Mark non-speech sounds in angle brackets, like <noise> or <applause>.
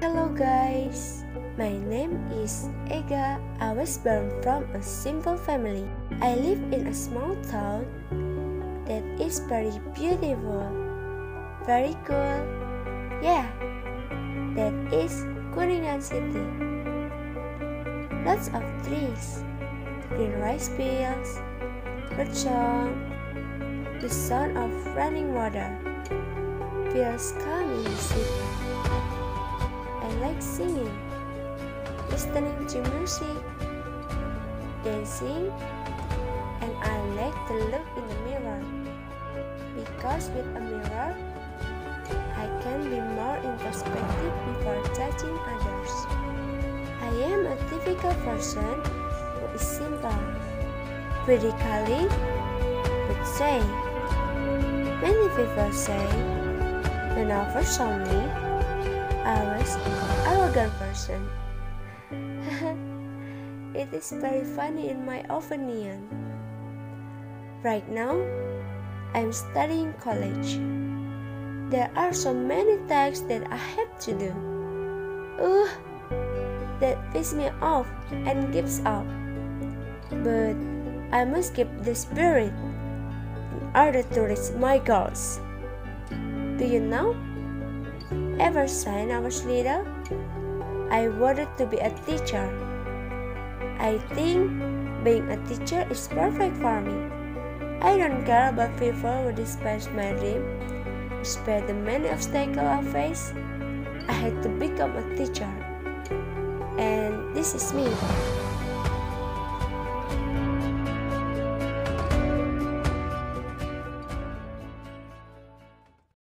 Hello guys, my name is Ega. I was born from a simple family. I live in a small town that is very beautiful, very cool. Yeah, that is Kuningan City. Lots of trees, green rice fields, bird song, the sound of running water feels calm in the city. Like singing, listening to music, dancing, and I like to look in the mirror. Because with a mirror, I can be more introspective before judging others. I am a typical person who is simple, critically, but say. Many people say when I first saw me, I was an arrogant person. <laughs> it is very funny in my opinion. Right now, I'm studying college. There are so many tasks that I have to do. Ugh, that pisses me off and gives up. But I must keep the spirit in order to reach my goals. Do you know? Ever since I was little, I wanted to be a teacher. I think being a teacher is perfect for me. I don't care about people who despise my dream. Despite the many obstacles I face, I had to become a teacher. And this is me.